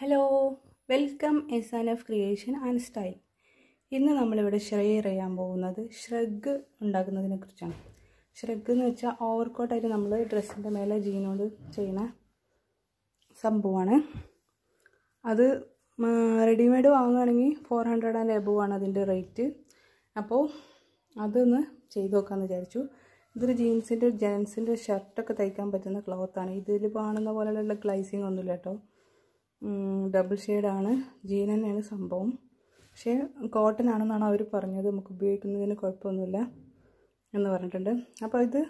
Hello welcome S of creation and style ഇന്ന് നമ്മളിവിടെ share ചെയ്യാൻ പോകുന്നത് ഷ്രഗ് ഉണ്ടാക്കുന്നതിനെ കുറിച്ചാണ്. ഷ്രഗ് എന്ന് വെച്ചാൽ ഓവർകോട്ടായിട്ട് നമ്മൾ ഡ്രസ്സിന്റെ മേലെ ജീനോട് ചെയ്യുന്ന സംഭവമാണ്. അത് റെഡിമെയ്ഡ് വാങ്ങുകയാണെങ്കിൽ ഫോർ ഹൺഡ്രഡ് ആൻഡ് എബവ് ആണ് അതിന്റെ റേറ്റ് അപ്പോൾ അതൊന്ന് ചെയ്ത് നോക്കാമെന്ന് വിചാരിച്ചു. ഇതൊരു ജീൻസിന്റെ ജെൻസിന്റെ ഷർട്ടൊക്കെ തയ്ക്കാൻ പറ്റുന്ന ക്ലോത്താണ് ഇതിൽ കാണുന്ന പോലെയുള്ള ഗ്ലൈസിങ് ഒന്നുമില്ല കേട്ടോ. ഡബിൾ ഷെയ്ഡാണ് ജീൻ തന്നെയാണ് സംഭവം. പക്ഷേ കോട്ടൺ ആണെന്നാണ് അവർ പറഞ്ഞത്. നമുക്ക് ഉപയോഗിക്കുന്നതിന് കുഴപ്പമൊന്നുമില്ല എന്ന് പറഞ്ഞിട്ടുണ്ട്. അപ്പോൾ ഇത്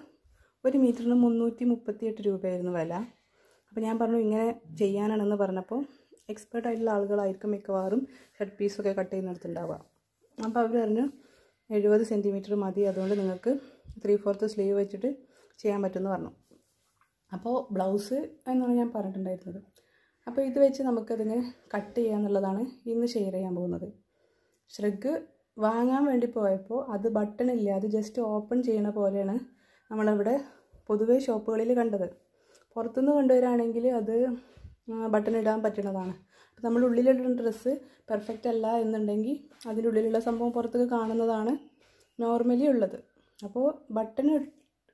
ഒരു മീറ്ററിന് മുന്നൂറ്റി മുപ്പത്തി എട്ട് രൂപയായിരുന്നു വില. അപ്പോൾ ഞാൻ പറഞ്ഞു ഇങ്ങനെ ചെയ്യാനാണെന്ന് പറഞ്ഞപ്പോൾ എക്സ്പേർട്ട് ആയിട്ടുള്ള ആളുകളായിരിക്കും മിക്കവാറും ഷർട്ട് പീസൊക്കെ കട്ട് ചെയ്യുന്നിടത്തുണ്ടാവുക. അപ്പോൾ അവർ പറഞ്ഞു എഴുപത് സെന്റിമീറ്റർ മതി. അതുകൊണ്ട് നിങ്ങൾക്ക് ത്രീ ഫോർത്ത് സ്ലീവ് വെച്ചിട്ട് ചെയ്യാൻ പറ്റുമെന്ന് പറഞ്ഞു. അപ്പോൾ ബ്ലൗസ് എന്നാണ് ഞാൻ പറഞ്ഞിട്ടുണ്ടായിരുന്നത്. അപ്പോൾ ഇത് വെച്ച് നമുക്കതിനെ കട്ട് ചെയ്യാന്നുള്ളതാണ് ഇന്ന് ഷെയർ ചെയ്യാൻ പോകുന്നത്. ഷ്രഗ് വാങ്ങാൻ വേണ്ടി പോയപ്പോൾ അത് ബട്ടൺ ഇല്ല അത് ജസ്റ്റ് ഓപ്പൺ ചെയ്യണ പോലെയാണ് നമ്മളിവിടെ പൊതുവേ ഷോപ്പുകളിൽ കണ്ടത്. പുറത്തുനിന്ന് കൊണ്ടുവരാണെങ്കിൽ അത് ബട്ടൺ ഇടാൻ പറ്റുന്നതാണ് അപ്പോൾ നമ്മൾ ഉള്ളിലിടുന്ന ഡ്രസ്സ് പെർഫെക്റ്റ് അല്ല എന്നുണ്ടെങ്കിൽ അതിന്റെ ഉള്ളിലുള്ള സംഭവം പുറത്തേക്ക് കാണുന്നതാണ് നോർമലി ഉള്ളത്. അപ്പോൾ ബട്ടൺ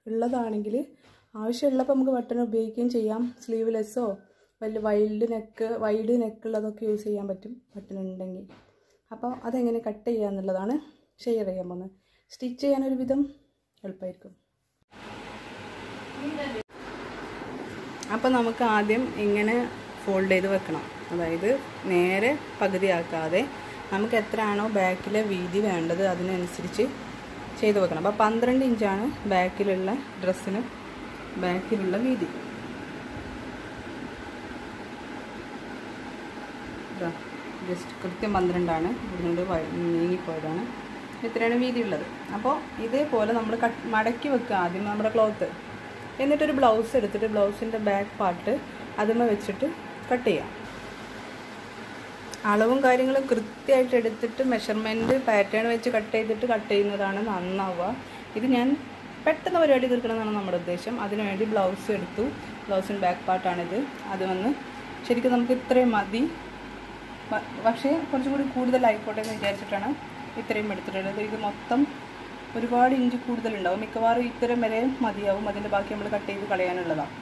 ഉള്ളതാണെങ്കിൽ ആവശ്യമുള്ളപ്പോൾ നമുക്ക് ബട്ടൺ ഉപയോഗിക്കുകയും ചെയ്യാം. സ്ലീവ്ലെസ്സോ വലിയ വൈൽഡ് നെക്ക് വൈഡ് നെക്കുള്ളതൊക്കെ യൂസ് ചെയ്യാൻ പറ്റും പറ്റുന്നുണ്ടെങ്കിൽ. അപ്പോൾ അതെങ്ങനെ കട്ട് ചെയ്യുക എന്നുള്ളതാണ് ഷെയർ ചെയ്യാൻ പോകുന്നത്. സ്റ്റിച്ച് ചെയ്യാൻ ഒരു വിധം എളുപ്പമായിരിക്കും അപ്പോൾ നമുക്ക് ആദ്യം ഇങ്ങനെ ഫോൾഡ് ചെയ്ത് വെക്കണം. അതായത് നേരെ പകുതിയാക്കാതെ നമുക്ക് എത്രയാണോ ബാക്കിലെ വീതി വേണ്ടത് അതിനനുസരിച്ച് ചെയ്ത് വെക്കണം. അപ്പോൾ പന്ത്രണ്ട് ഇഞ്ചാണ് ബാക്കിലുള്ള ഡ്രസ്സിന് ബാക്കിലുള്ള വീതി. ജസ്റ്റ് കൃത്യം പന്ത്രണ്ടാണ്. ഇവിടുന്ന് നീങ്ങിപ്പോയതാണ്. ഇത്രയാണ് വീതി ഉള്ളത് അപ്പോൾ ഇതേപോലെ നമ്മൾ കട്ട് മടക്കി വെക്കുക ആദ്യം നമ്മുടെ ക്ലോത്ത് എന്നിട്ടൊരു ബ്ലൗസ് എടുത്തിട്ട് ബ്ലൗസിന്റെ ബാക്ക് പാർട്ട് അതിമ വെച്ചിട്ട് കട്ട് ചെയ്യാം. അളവും കാര്യങ്ങളും കൃത്യമായിട്ട് എടുത്തിട്ട് മെഷർമെന്റ് പാറ്റേൺ വെച്ച് കട്ട് ചെയ്തിട്ട് കട്ട് ചെയ്യുന്നതാണ് നന്നാവുക. ഇത് ഞാൻ പെട്ടെന്ന് പരിപാടി തീർക്കണമെന്നാണ് നമ്മുടെ ഉദ്ദേശം. അതിനുവേണ്ടി ബ്ലൗസ് എടുത്തു. ബ്ലൗസിന്റെ ബാക്ക് പാർട്ടാണിത് അത് വന്ന് ശരിക്കും നമുക്ക് ഇത്രയും മതി. പക്ഷേ കുറച്ചുകൂടി കൂടുതലായിക്കോട്ടെ എന്ന് വിചാരിച്ചിട്ടാണ് ഇത്രയും എടുത്തിട്ടുള്ളത്. ഇത് മൊത്തം ഒരുപാട് ഇഞ്ച് കൂടുതലുണ്ടാവും. മിക്കവാറും ഇത്തരം വരെ മതിയാവും. അതിന്റെ ബാക്കി നമ്മൾ കട്ട് ചെയ്ത് കളയാനുള്ളതാണ്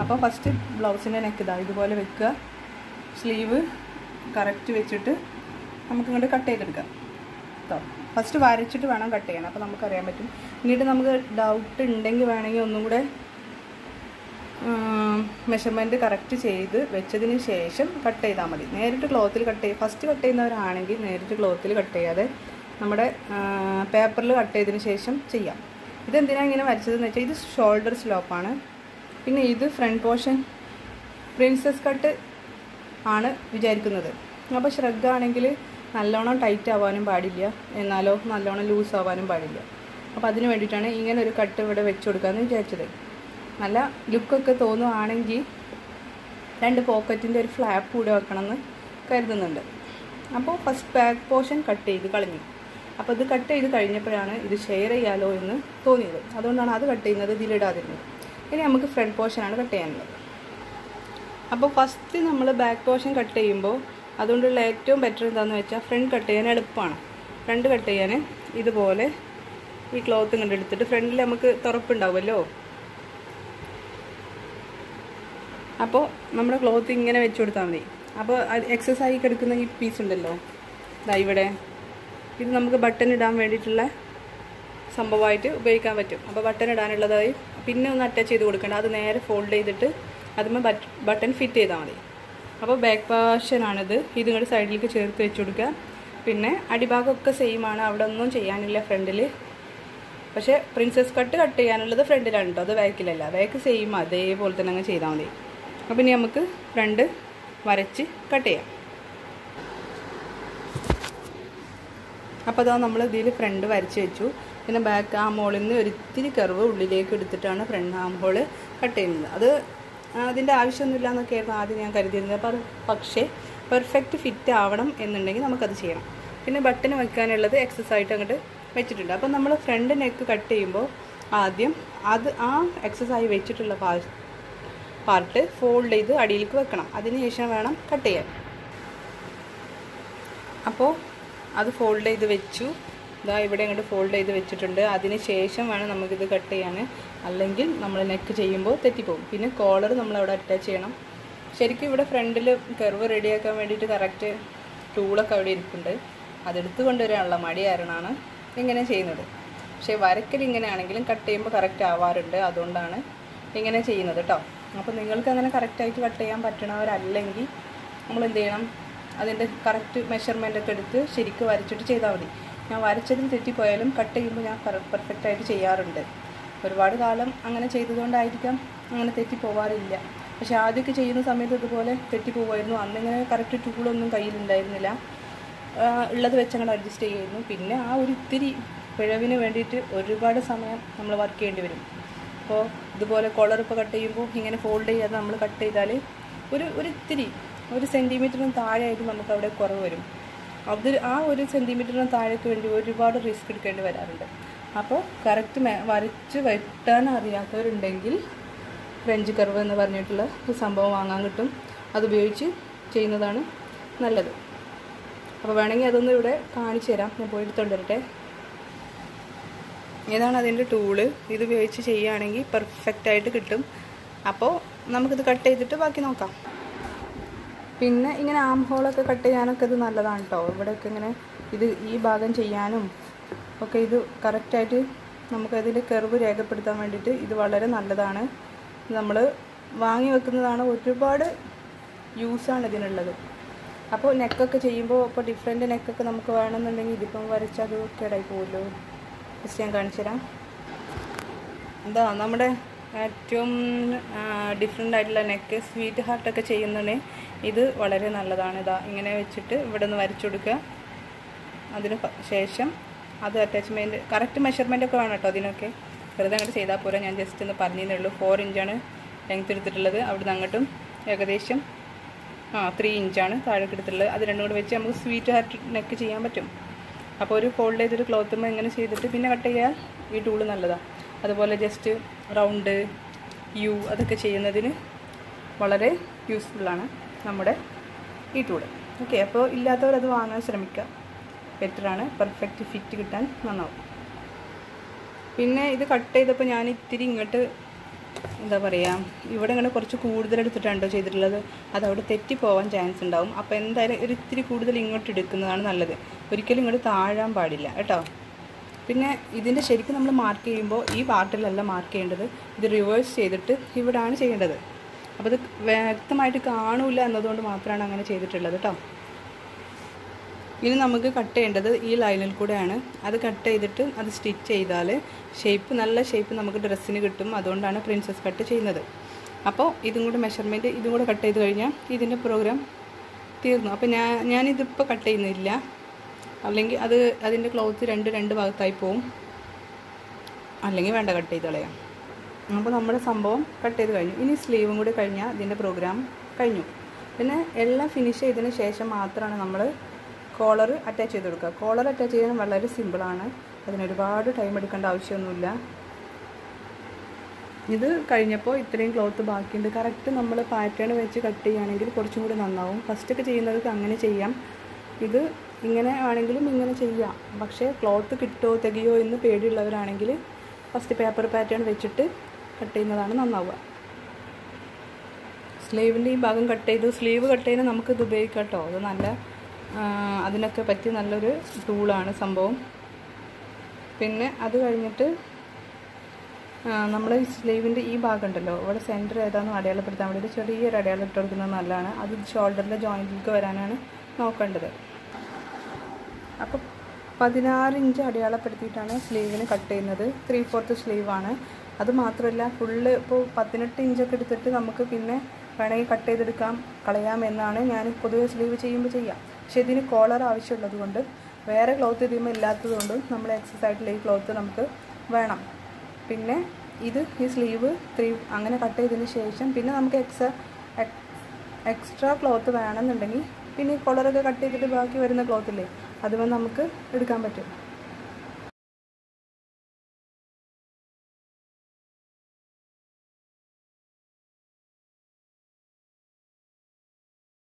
അപ്പോൾ ഫസ്റ്റ് ബ്ലൗസിന്റെ നെക്ക് ഇതാ. ഇതുപോലെ വെക്കുക. സ്ലീവ് കറക്റ്റ് വെച്ചിട്ട് നമുക്ക് ഇങ്ങോട്ട് കട്ട് ചെയ്തെടുക്കാം. കേട്ടോ ഫസ്റ്റ് വരച്ചിട്ട് വേണം കട്ട് ചെയ്യാൻ. അപ്പോൾ നമുക്കറിയാൻ പറ്റും. പിന്നീട് നമുക്ക് ഡൗട്ട് ഉണ്ടെങ്കിൽ വേണമെങ്കിൽ ഒന്നും കൂടെ മെഷർമെന്റ് കറക്റ്റ് ചെയ്ത് വെച്ചതിന് ശേഷം കട്ട് ചെയ്താൽ മതി. നേരിട്ട് ക്ലോത്തിൽ കട്ട് ചെയ്ത് ഫസ്റ്റ് കട്ട് ചെയ്യുന്നവരാണെങ്കിൽ നേരിട്ട് ക്ലോത്തിൽ കട്ട് ചെയ്യാതെ നമ്മുടെ പേപ്പറിൽ കട്ട് ചെയ്തതിന് ശേഷം ചെയ്യാം. ഇതെന്തിനാണ് ഇങ്ങനെ വരച്ചതെന്ന് വെച്ചാൽ ഇത് ഷോൾഡർ സ്ലോപ്പാണ് പിന്നെ ഇത് ഫ്രണ്ട് പോർഷൻ പ്രിൻസസ് കട്ട് ആണ് വിചാരിക്കുന്നത്. അപ്പോൾ ശ്രദ്ധ ആണെങ്കിൽ നല്ലോണം ടൈറ്റ് ആവാനും പാടില്ല. എന്നാലോ നല്ലോണം ലൂസ് ആവാനും പാടില്ല. അപ്പോൾ അതിന് വേണ്ടിയിട്ടാണ് ഇങ്ങനെ ഒരു കട്ട് ഇവിടെ വെച്ച് കൊടുക്കാമെന്ന് വിചാരിച്ചത്. നല്ല ലുക്കൊക്കെ തോന്നുവാണെങ്കിൽ രണ്ട് പോക്കറ്റിന്റെ ഒരു ഫ്ലാപ്പ് കൂടെ വെക്കണമെന്ന് കരുതുന്നുണ്ട്. അപ്പോൾ ഫസ്റ്റ് ബാക്ക് പോർഷൻ കട്ട് ചെയ്ത് കളഞ്ഞു. അപ്പോൾ ഇത് കട്ട് ചെയ്ത് കഴിഞ്ഞപ്പോഴാണ് ഇത് ഷെയർ ചെയ്യാലോ എന്ന് തോന്നിയത്. അതുകൊണ്ടാണ് അത് കട്ട് ചെയ്യുന്നത് ഇതിലിടാതിരുന്നത് ഇനി നമുക്ക് ഫ്രണ്ട് പോർഷനാണ് കട്ട് ചെയ്യാനുള്ളത്. അപ്പോൾ ഫസ്റ്റ് നമ്മൾ ബാക്ക് പോർഷൻ കട്ട് ചെയ്യുമ്പോൾ അതുകൊണ്ടുള്ള ഏറ്റവും ബെറ്റർ എന്താണെന്ന് വെച്ചാൽ ഫ്രണ്ട് കട്ട് ചെയ്യാൻ എളുപ്പമാണ്. ഫ്രണ്ട് കട്ട് ചെയ്യാൻ ഇതുപോലെ ഈ ക്ലോത്ത് ഇങ്ങോട്ട് എടുത്തിട്ട് ഫ്രണ്ടിൽ നമുക്ക് തുറപ്പുണ്ടാവുമല്ലോ? അപ്പോൾ നമ്മുടെ ക്ലോത്ത് ഇങ്ങനെ വെച്ച് കൊടുത്താൽ മതി. അപ്പോൾ എക്സസ് ആയി കിടക്കുന്ന ഈ പീസ് ഉണ്ടല്ലോ. ഇതാ ഇവിടെ. ഇത് നമുക്ക് ബട്ടൺ ഇടാൻ വേണ്ടിയിട്ടുള്ള സംഭവമായിട്ട് ഉപയോഗിക്കാൻ പറ്റും. അപ്പോൾ ബട്ടൺ ഇടാനുള്ളതായി. പിന്നെ ഒന്ന് അറ്റാച്ച് ചെയ്ത് കൊടുക്കേണ്ട. അത് നേരെ ഫോൾഡ് ചെയ്തിട്ട് അതുമ്മ ബട്ടൺ ഫിറ്റ് ചെയ്താൽ മതി. അപ്പോൾ ബാക്ക് പാഷനാണിത് ഇത് ഇങ്ങോട്ട് സൈഡിലേക്ക് ചേർത്ത് വെച്ച് കൊടുക്കുക പിന്നെ അടിഭാഗമൊക്കെ സെയിം ആണ്. അവിടെ ഒന്നും ചെയ്യാനില്ല ഫ്രണ്ടിൽ പക്ഷേ പ്രിൻസസ് കട്ട് കട്ട് ചെയ്യാനുള്ളത് ഫ്രണ്ടിലാണ് കേട്ടോ അത് ബാക്കിലല്ല ബാക്ക് സെയിം അതേപോലെ തന്നെ അങ്ങ് ചെയ്താൽ മതി. അപ്പോൾ ഇനി നമുക്ക് ഫ്രണ്ട് വരച്ച് കട്ട് ചെയ്യാം. അപ്പോൾ അതാ നമ്മൾ ഇതിൽ ഫ്രണ്ട് വരച്ച് വെച്ചു. പിന്നെ ബാക്ക് ആം ഹോളിൽ നിന്ന് ഒരിത്തിരി കർവ് ഉള്ളിലേക്ക് എടുത്തിട്ടാണ് ഫ്രണ്ട് ആം ഹോൾ കട്ട് ചെയ്യുന്നത്. അത് അതിന്റെ ആവശ്യമൊന്നുമില്ല എന്നൊക്കെയായിരുന്നു ആദ്യം ഞാൻ കരുതിയിരുന്നത്. അപ്പോൾ അത് പക്ഷേ പെർഫെക്റ്റ് ഫിറ്റ് ആവണം എന്നുണ്ടെങ്കിൽ നമുക്കത് ചെയ്യണം. പിന്നെ ബട്ടൺ വെക്കാനുള്ളത് എക്സസ് ആയിട്ട് അങ്ങോട്ട് വെച്ചിട്ടുണ്ട്. അപ്പം നമ്മൾ ഫ്രണ്ട് നെക്ക് കട്ട് ചെയ്യുമ്പോൾ ആദ്യം അത് ആ എക്സസ് ആയി വെച്ചിട്ടുള്ള പാർട്ട് ഫോൾഡ് ചെയ്ത് അടിയിലേക്ക് വെക്കണം. അതിന് ശേഷം വേണം കട്ട് ചെയ്യാൻ. അപ്പോൾ അത് ഫോൾഡ് ചെയ്ത് വെച്ചു. ഇതാ ഇവിടെ അങ്ങോട്ട് ഫോൾഡ് ചെയ്ത് വെച്ചിട്ടുണ്ട്. അതിന് ശേഷം വേണം നമുക്കിത് കട്ട് ചെയ്യാൻ. അല്ലെങ്കിൽ നമ്മൾ നെക്ക് ചെയ്യുമ്പോൾ തെറ്റിപ്പോകും പിന്നെ കോളർ നമ്മൾ അവിടെ അറ്റാച്ച് ചെയ്യണം. ശരിക്കും ഇവിടെ ഫ്രണ്ടിൽ കർവ് റെഡിയാക്കാൻ വേണ്ടിയിട്ട് കറക്റ്റ് ടൂളൊക്കെ അവിടെ ഇരിപ്പുണ്ട്. അതെടുത്ത് കൊണ്ടുവരാനുള്ള മടി കാരണമാണ് ഇങ്ങനെ ചെയ്യുന്നത്. പക്ഷേ വരക്കൽ ഇങ്ങനെയാണെങ്കിലും കട്ട് ചെയ്യുമ്പോൾ കറക്റ്റ് ആവാറുണ്ട്. അതുകൊണ്ടാണ് ഇങ്ങനെ ചെയ്യുന്നത് കേട്ടോ അപ്പോൾ നിങ്ങൾക്ക് അങ്ങനെ കറക്റ്റായിട്ട് കട്ട് ചെയ്യാൻ പറ്റണവരല്ലെങ്കിൽ നമ്മൾ എന്ത് ചെയ്യണം? അതിന്റെ കറക്റ്റ് മെഷർമെന്റ് ഒക്കെ എടുത്ത് ശരിക്കും വരച്ചിട്ട് ചെയ്താൽ മതി. ഞാൻ വരച്ചതിൽ തെറ്റിപ്പോയാലും കട്ട് ചെയ്യുമ്പോൾ ഞാൻ പെർഫെക്റ്റ് ആയിട്ട് ചെയ്യാറുണ്ട്. ഒരുപാട് കാലം അങ്ങനെ ചെയ്തതുകൊണ്ടായിരിക്കാം അങ്ങനെ തെറ്റി പോവാറില്ല പക്ഷേ ആദ്യമൊക്കെ ചെയ്യുന്ന സമയത്ത് ഇതുപോലെ തെറ്റിപ്പോവായിരുന്നു. അന്നിങ്ങനെ കറക്റ്റ് ടൂളൊന്നും കയ്യിലുണ്ടായിരുന്നില്ല. ഉള്ളത് അങ്ങനെ അഡ്ജസ്റ്റ് ചെയ്യുമായിരുന്നു. പിന്നെ ആ ഒരു ഇത്തിരി പിഴവിന് വേണ്ടിയിട്ട് ഒരുപാട് സമയം നമ്മൾ വർക്ക് ചെയ്യേണ്ടി വരും. അപ്പോൾ ഇതുപോലെ കോളർ ഇപ്പോൾ കട്ട് ചെയ്യുമ്പോൾ ഇങ്ങനെ ഫോൾഡ് ചെയ്യാതെ നമ്മൾ കട്ട് ചെയ്താൽ ഒരു ഒരു ഇത്തിരി ഒരു സെന്റിമീറ്ററിന് താഴെയായിട്ട് നമുക്ക് അവിടെ കുറവ് വരും. അത് ആ ഒരു സെന്റിമീറ്ററിന് താഴേക്ക് വേണ്ടി ഒരുപാട് റിസ്ക് എടുക്കേണ്ടി വരാറുണ്ട്. അപ്പോൾ കറക്റ്റ് വരച്ച് വെട്ടാൻ അറിയാത്തവരുണ്ടെങ്കിൽ ഫ്രഞ്ച് കർവ് എന്ന് പറഞ്ഞിട്ടുള്ള ഒരു സംഭവം വാങ്ങാൻ കിട്ടും. അതുപയോഗിച്ച് ചെയ്യുന്നതാണ് നല്ലത്. അപ്പോൾ വേണമെങ്കിൽ അതൊന്നും ഇവിടെ കാണിച്ചു തരാം. ഞാൻ പോയി എടുത്തോണ്ട് ഇതാണ് അതിന്റെ ടൂൾ ഇത് ഉപയോഗിച്ച് ചെയ്യുകയാണെങ്കിൽ പെർഫെക്റ്റ് ആയിട്ട് കിട്ടും. അപ്പോൾ നമുക്കിത് കട്ട് ചെയ്തിട്ട് ബാക്കി നോക്കാം. പിന്നെ ഇങ്ങനെ ആം ഹോളൊക്കെ കട്ട് ചെയ്യാനൊക്കെ ഇത് നല്ലതാണ് കേട്ടോ ഇവിടെയൊക്കെ ഇങ്ങനെ ഇത് ഈ ഭാഗം ചെയ്യാനും ഒക്കെ ഇത് കറക്റ്റായിട്ട് നമുക്കതിന്റെ കെർവ് രേഖപ്പെടുത്താൻ വേണ്ടിയിട്ട് ഇത് വളരെ നല്ലതാണ്. നമ്മൾ വാങ്ങി വെക്കുന്നതാണ് ഒരുപാട് യൂസാണ് ഇതിനുള്ളത്. അപ്പോൾ നെക്കൊക്കെ ചെയ്യുമ്പോൾ ഇപ്പോൾ ഡിഫറെന്റ് നെക്കൊക്കെ നമുക്ക് വേണമെന്നുണ്ടെങ്കിൽ ഇതിപ്പം വരച്ചത് കേടായി പോകുമല്ലോ ജസ്റ്റ് ഞാൻ കാണിച്ചു തരാം. എന്താ നമ്മുടെ ഏറ്റവും ഡിഫറെന്റ് ആയിട്ടുള്ള നെക്ക് സ്വീറ്റ് ഹാർട്ടൊക്കെ ചെയ്യുന്നതിന് ഇത് വളരെ നല്ലതാണ്. ഇതാ ഇങ്ങനെ വെച്ചിട്ട് ഇവിടെ നിന്ന് വരച്ചു കൊടുക്കുക. അതിന് ശേഷം അത് അറ്റാച്ച്മെന്റ് കറക്റ്റ് മെഷർമെന്റ് ഒക്കെ വേണം കേട്ടോ അതിനൊക്കെ. വെറുതെ അങ്ങോട്ട് ചെയ്താൽ പോരാ. ഞാൻ ജസ്റ്റ് ഒന്ന് പറഞ്ഞതേ ഉള്ളൂ. ഫോർ ഇഞ്ചാണ് ലെങ്ത് എടുത്തിട്ടുള്ളത്. അവിടുന്ന് അങ്ങോട്ടും ഏകദേശം ആ ത്രീ ഇഞ്ചാണ് താഴേക്ക് എടുത്തിട്ടുള്ളത്. അത് രണ്ടും കൂടെ വെച്ച് നമുക്ക് സ്വീറ്റ് ഹാർട്ട് നെക്ക് ചെയ്യാൻ പറ്റും. അപ്പോൾ ഒരു ഫോൾഡ് ചെയ്തൊരു ക്ലോത്തുമ്പോൾ ഇങ്ങനെ ചെയ്തിട്ട് പിന്നെ കട്ട് ചെയ്യാൻ ഈ ടൂൾ നല്ലതാണ് അതുപോലെ ജസ്റ്റ് റൗണ്ട് യു അതൊക്കെ ചെയ്യുന്നതിന് വളരെ യൂസ്ഫുള്ളാണ് നമ്മുടെ ഈ ടൂൾ ഓക്കെ അപ്പോൾ ഇല്ലാത്തവർ അത് വാങ്ങാൻ ശ്രമിക്കുക. ബെറ്ററാണ് പെർഫെക്റ്റ് ഫിറ്റ് കിട്ടാൻ നന്നാവും. പിന്നെ ഇത് കട്ട് ചെയ്തപ്പോൾ ഞാൻ ഇത്തിരി ഇങ്ങോട്ട് എന്താ പറയുക ഇവിടെ ഇങ്ങനെ കുറച്ച് കൂടുതൽ എടുത്തിട്ടാണ് ചെയ്തിട്ടുള്ളത് അത് അവിടെ തെറ്റിപ്പോവാൻ ചാൻസ് ഉണ്ടാവും. അപ്പോൾ എന്തായാലും ഒരു ഇത്തിരി കൂടുതൽ ഇങ്ങോട്ട് എടുക്കുന്നതാണ് നല്ലത്. ഒരിക്കലും ഇങ്ങോട്ട് താഴാൻ പാടില്ല കേട്ടോ. പിന്നെ ഇതിന്റെ ശരിക്കും നമ്മൾ മാർക്ക് ചെയ്യുമ്പോൾ ഈ പാർട്ടിലല്ല മാർക്ക് ചെയ്യേണ്ടത് ഇത് റിവേഴ്സ് ചെയ്തിട്ട് ഇവിടാണ് ചെയ്യേണ്ടത്. അപ്പോൾ ഇത് വ്യക്തമായിട്ട് കാണൂല എന്നതുകൊണ്ട് മാത്രമാണ് അങ്ങനെ ചെയ്തിട്ടുള്ളത് കേട്ടോ. ഇനി നമുക്ക് കട്ട് ചെയ്യേണ്ടത് ഈ ലൈനിൽ കൂടെയാണ്. അത് കട്ട് ചെയ്തിട്ട് അത് സ്റ്റിച്ച് ചെയ്താൽ ഷേപ്പ് നല്ല ഷേപ്പ് നമുക്ക് ഡ്രസ്സിന് കിട്ടും. അതുകൊണ്ടാണ് പ്രിൻസസ് കട്ട് ചെയ്യുന്നത്. അപ്പോൾ ഇതും കൂടെ മെഷർമെന്റ് ഇതും കൂടെ കട്ട് ചെയ്ത് കഴിഞ്ഞാൽ ഇതിന്റെ പ്രോഗ്രാം തീർന്നു. അപ്പോൾ ഞാൻ ഞാനിതിപ്പോൾ കട്ട് ചെയ്യുന്നില്ല. അല്ലെങ്കിൽ അത് അതിന്റെ ക്ലോത്ത് രണ്ട് രണ്ട് ഭാഗത്തായി പോവും. അല്ലെങ്കിൽ വേണ്ട കട്ട് ചെയ്ത് കളയാം. അപ്പോൾ നമ്മുടെ സംഭവം കട്ട് ചെയ്ത് കഴിഞ്ഞു. ഇനി സ്ലീവും കൂടി കഴിഞ്ഞാൽ ഇതിന്റെ പ്രോഗ്രാം കഴിഞ്ഞു. പിന്നെ എല്ലാം ഫിനിഷ് ചെയ്തതിന് ശേഷം മാത്രമാണ് നമ്മൾ കോളർ അറ്റാച്ച് ചെയ്ത് കൊടുക്കുക. കോളർ അറ്റാച്ച് ചെയ്യാൻ വളരെ സിമ്പിളാണ് അതിനൊരുപാട് ടൈം എടുക്കേണ്ട ആവശ്യമൊന്നുമില്ല. ഇത് കഴിഞ്ഞപ്പോൾ ഇത്രയും ക്ലോത്ത് ബാക്കിയുണ്ട്. കറക്റ്റ് നമ്മൾ പാറ്റേൺ വെച്ച് കട്ട് ചെയ്യുകയാണെങ്കിൽ കുറച്ചും കൂടി നന്നാവും. ഫസ്റ്റൊക്കെ ചെയ്യുന്നവർക്ക് അങ്ങനെ ചെയ്യാം. ഇത് ഇങ്ങനെ ആണെങ്കിലും ഇങ്ങനെ ചെയ്യാം. പക്ഷേ ക്ലോത്ത് കിട്ടുമോ തികയോ എന്ന് പേടിയുള്ളവരാണെങ്കിൽ ഫസ്റ്റ് പേപ്പർ പാറ്റേൺ വെച്ചിട്ട് കട്ട് ചെയ്യുന്നതാണ് നന്നാവുക. സ്ലീവിന്റെ ഈ ഭാഗം കട്ട് ചെയ്തു സ്ലീവ് കട്ട് ചെയ്യുന്നത് നമുക്കിത് ഉപയോഗിക്കാം കേട്ടോ. അത് നല്ല അതിനൊക്കെ പറ്റിയ നല്ലൊരു ടൂളാണ് സംഭവം. പിന്നെ അത് കഴിഞ്ഞിട്ട് നമ്മൾ സ്ലീവിന്റെ ഈ ഭാഗം ഉണ്ടല്ലോ ഇവിടെ സെന്റർ ഏതാണെന്ന് അടയാളപ്പെടുത്താൻ വേണ്ടി ഒരു ചെറിയൊരു അടയാളം ഇട്ട് കൊടുക്കുന്നത് നല്ലതാണ്. അത് ഷോൾഡറിന്റെ ജോയിന്റിലേക്ക് വരാനാണ് നോക്കേണ്ടത്. അപ്പോൾ പതിനാറ് ഇഞ്ച് അടയാളപ്പെടുത്തിയിട്ടാണ് സ്ലീവിന് കട്ട് ചെയ്യുന്നത്. ത്രീ ഫോർത്ത് സ്ലീവാണ് അത് മാത്രമല്ല ഫുള്ള് ഇപ്പോൾ പതിനെട്ട് ഇഞ്ചൊക്കെ എടുത്തിട്ട് നമുക്ക് പിന്നെ വേണമെങ്കിൽ കട്ട് ചെയ്തെടുക്കാം കളയാം എന്നാണ് ഞാൻ പൊതുവെ സ്ലീവ് ചെയ്യുമ്പോൾ ചെയ്യാം. പക്ഷേ ഇതിന് കോളർ ആവശ്യമുള്ളത് കൊണ്ട് വേറെ ക്ലോത്ത് ഇതിമ ഇല്ലാത്തത് കൊണ്ടും നമ്മൾ എക്സസ് ഈ ക്ലോത്ത് നമുക്ക് വേണം. പിന്നെ ഇത് ഈ സ്ലീവ് ത്രീ അങ്ങനെ കട്ട് ചെയ്തതിന് ശേഷം പിന്നെ നമുക്ക് എക്സ എക്സ്ട്രാ ക്ലോത്ത് വേണമെന്നുണ്ടെങ്കിൽ പിന്നെ ഈ കോളറൊക്കെ കട്ട് ചെയ്തിട്ട് ബാക്കി വരുന്ന ക്ലോത്തില്ലേ അതുപോലെ നമുക്ക് എടുക്കാൻ പറ്റും.